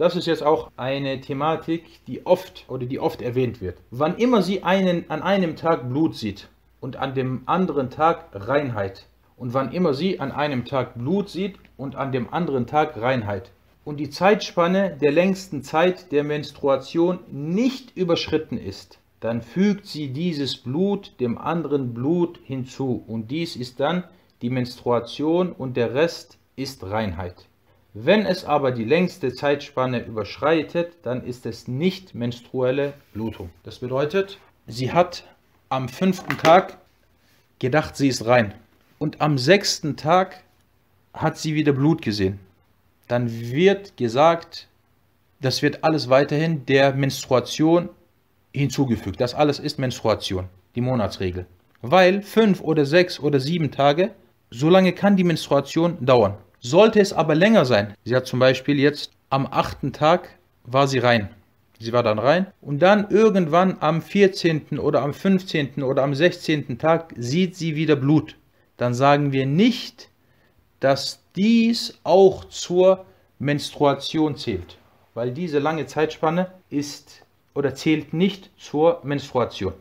Das ist jetzt auch eine Thematik, die oft oder die oft erwähnt wird. Wann immer sie einen, an einem Tag Blut sieht und an dem anderen Tag Reinheit und wann immer sie an einem Tag Blut sieht und an dem anderen Tag Reinheit und die Zeitspanne der längsten Zeit der Menstruation nicht überschritten ist, dann fügt sie dieses Blut dem anderen Blut hinzu und dies ist dann die Menstruation und der Rest ist Reinheit. Wenn es aber die längste Zeitspanne überschreitet, dann ist es nicht menstruelle Blutung. Das bedeutet, sie hat am fünften Tag gedacht, sie ist rein. Und am sechsten Tag hat sie wieder Blut gesehen. Dann wird gesagt, das wird alles weiterhin der Menstruation hinzugefügt. Das alles ist Menstruation, die Monatsregel. Weil fünf oder sechs oder sieben Tage, so lange kann die Menstruation dauern. Sollte es aber länger sein, sie hat zum Beispiel jetzt am achten Tag war sie rein. Sie war dann rein und dann irgendwann am 14. oder am 15. oder am 16. Tag sieht sie wieder Blut. Dann sagen wir nicht, dass dies auch zur Menstruation zählt, weil diese lange Zeitspanne ist oder zählt nicht zur Menstruation.